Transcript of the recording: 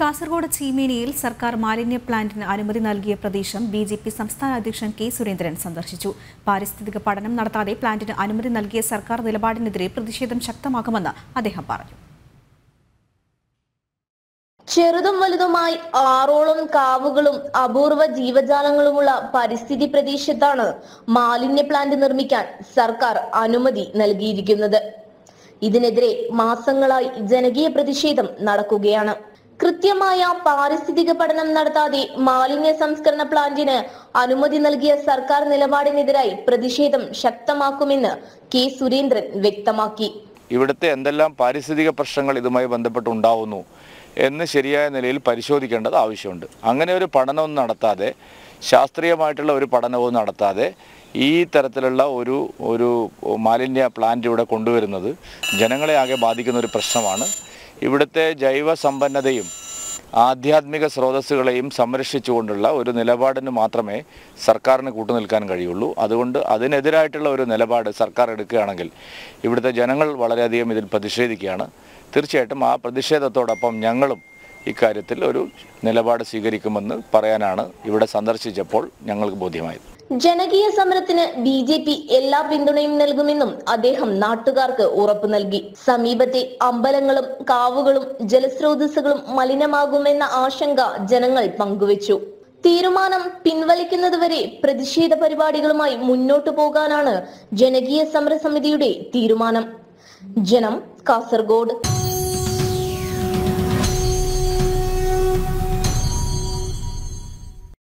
കാസർഗോഡ് ചീമേനിയിൽ സർക്കാർ മാലിന്യ പ്ലാന്റിന് അനുമതി നൽകിയ പ്രദേശം ബി ജെ പി സംസ്ഥാന അധ്യക്ഷൻ കെ സുരേന്ദ്രൻ സന്ദർശിച്ചു. പാരിസ്ഥിതിക പഠനം നടത്താതെ പ്ലാന്റിന് അനുമതി നൽകിയ സർക്കാർ നിലപാടിനെതിരെ പ്രതിഷേധം ശക്തമാക്കുമെന്ന് അദ്ദേഹം പറഞ്ഞു. ചെറുതും വലുതുമായി ആറോളം കാവുകളും അപൂർവ ജീവജാലങ്ങളുമുള്ള പരിസ്ഥിതി പ്രദേശത്താണ് മാലിന്യ പ്ലാന്റ് നിർമ്മിക്കാൻ സർക്കാർ അനുമതി നൽകിയിരിക്കുന്നത്. ഇതിനെതിരെ മാസങ്ങളായി ജനകീയ പ്രതിഷേധം നടക്കുകയാണ്. കൃത്യമായ പാരിസ്ഥിതിക പഠനം നടത്താതെ മാലിന്യ സംസ്കരണ പ്ലാന്റിന് അനുമതി നൽകിയ സർക്കാർ നിലപാടിനെതിരായി പ്രതിഷേധം ശക്തമാക്കുമെന്ന് കെ സുരേന്ദ്രൻ വ്യക്തമാക്കി. ഇവിടുത്തെ എന്തെല്ലാം പാരിസ്ഥിതിക പ്രശ്നങ്ങൾ ഇതുമായി ബന്ധപ്പെട്ട് ഉണ്ടാവുന്നു എന്ന് ശരിയായ നിലയിൽ പരിശോധിക്കേണ്ടത് ആവശ്യമുണ്ട്. അങ്ങനെ ഒരു പഠനവും നടത്താതെ ശാസ്ത്രീയമായിട്ടുള്ള ഒരു പഠനവും നടത്താതെ ഈ തരത്തിലുള്ള ഒരു ഒരു മാലിന്യ പ്ലാന്റ് ഇവിടെ കൊണ്ടുവരുന്നത് ജനങ്ങളെ ആകെ ബാധിക്കുന്ന ഒരു പ്രശ്നമാണ്. ഇവിടുത്തെ ജൈവസമ്പന്നതയും ആധ്യാത്മിക സ്രോതസ്സുകളെയും സംരക്ഷിച്ചുകൊണ്ടുള്ള ഒരു നിലപാടിന് മാത്രമേ സർക്കാരിന് കൂട്ടുനിൽക്കാൻ കഴിയുള്ളൂ. അതുകൊണ്ട് അതിനെതിരായിട്ടുള്ള ഒരു നിലപാട് സർക്കാർ എടുക്കുകയാണെങ്കിൽ ഇവിടുത്തെ ജനങ്ങൾ വളരെയധികം ഇതിൽ പ്രതിഷേധിക്കുകയാണ്. തീർച്ചയായിട്ടും ആ പ്രതിഷേധത്തോടൊപ്പം ഞങ്ങളും ഇക്കാര്യത്തിൽ ഒരു നിലപാട് സ്വീകരിക്കുമെന്ന് പറയാനാണ് ഇവിടെ സന്ദർശിച്ചപ്പോൾ ഞങ്ങൾക്ക് ബോധ്യമായത്. ജനകീയ സമരത്തിന് ബി ജെ പി എല്ലാ പിന്തുണയും നൽകുമെന്നും അദ്ദേഹം നാട്ടുകാർക്ക് ഉറപ്പു നൽകി. സമീപത്തെ അമ്പലങ്ങളും കാവുകളും ജലസ്രോതസ്സുകളും മലിനമാകുമെന്ന ആശങ്ക ജനങ്ങൾ പങ്കുവച്ചു. തീരുമാനം പിൻവലിക്കുന്നതുവരെ പ്രതിഷേധ പരിപാടികളുമായി മുന്നോട്ടു പോകാനാണ് ജനകീയ സമരസമിതിയുടെ തീരുമാനം. ജനം കാസർഗോഡ്.